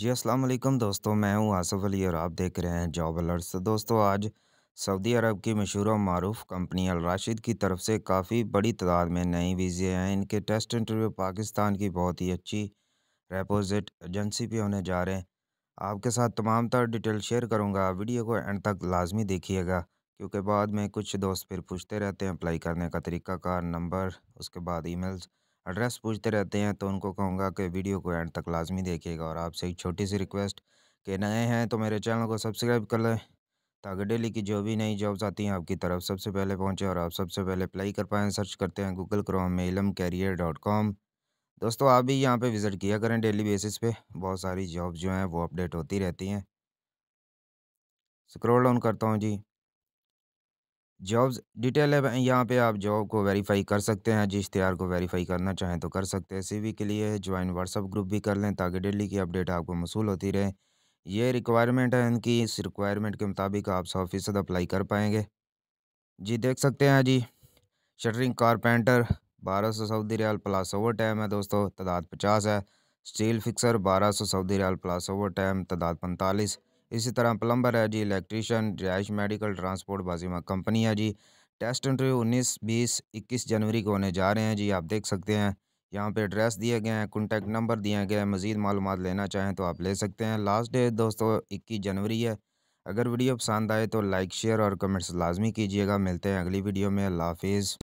जी, अस्सलाम वालेकुम दोस्तों, मैं हूँ आसफ़ अली और आप देख रहे हैं जॉब अलर्ट्स। तो दोस्तों, आज सऊदी अरब की मशहूर और मरूफ कंपनी अल राशिद की तरफ़ से काफ़ी बड़ी तादाद में नई वीज़े हैं। इनके टेस्ट इंटरव्यू पाकिस्तान की बहुत ही अच्छी रेपोजिट एजेंसी पे होने जा रहे हैं। आपके साथ तमाम तर डिटेल शेयर करूँगा, वीडियो को एंड तक लाजमी देखिएगा, क्योंकि बाद में कुछ दोस्त फिर पूछते रहते हैं, अप्लाई करने का तरीक़ाकार नंबर, उसके बाद ईमेल्स। एड्रेस पूछते रहते हैं तो उनको कहूँगा कि वीडियो को एंड तक लाजमी देखिएगा और आपसे एक छोटी सी रिक्वेस्ट कि नए हैं तो मेरे चैनल को सब्सक्राइब कर लें, ताकि डेली की जो भी नई जॉब्स आती हैं आपकी तरफ़ सबसे पहले पहुँचे और आप सबसे पहले अप्लाई कर पाएँ। सर्च करते हैं गूगल क्रोम में इलम कैरियर डॉट कॉम दोस्तों, आप भी यहाँ पे विज़िट किया करें डेली बेसिस पे, बहुत सारी जॉब जो हैं वो अपडेट होती रहती हैं। स्क्रॉल डाउन करता हूँ जी। जॉब्स डिटेल है यहाँ पे आप जॉब को वेरीफाई कर सकते हैं, जिस इश्तिहार को वेरीफाई करना चाहें तो कर सकते हैं। सीवी के लिए ज्वाइन व्हाट्सअप ग्रुप भी कर लें, ताकि डेली की अपडेट आपको मसूल होती रहे। ये रिक्वायरमेंट है इनकी, इस रिक्वायरमेंट के मुताबिक आप सौ फ़ीसद अप्लाई कर पाएँगे। जी, देख सकते हैं जी, शटरिंग कारपेंटर बारह सौ सऊदी रियाल प्लस ओवर टाइम है दोस्तों, तादाद पचास है। स्टील फिक्सर बारह सौ सऊदी रियाल प्लस ओवर टाइम तादाद पैंतालीस। इसी तरह प्लम्बर है जी, इलेक्ट्रीशियन, रिहाइश मेडिकल, ट्रांसपोर्ट बाजिमा कंपनी है जी। टेस्ट इंटरव्यू उन्नीस, बीस, इक्कीस जनवरी को होने जा रहे हैं जी, आप देख सकते हैं। यहाँ पे एड्रेस दिए गए हैं, कॉन्टैक्ट नंबर दिए गए हैं, मज़ीद मालूम लेना चाहें तो आप ले सकते हैं। लास्ट डेट दोस्तों इक्कीस जनवरी है। अगर वीडियो पसंद आए तो लाइक, शेयर और कमेंट्स लाजमी कीजिएगा। मिलते हैं अगली वीडियो में। अल्लाह हाफिज़।